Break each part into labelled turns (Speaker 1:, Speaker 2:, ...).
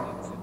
Speaker 1: Thank you.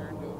Speaker 1: concerned. of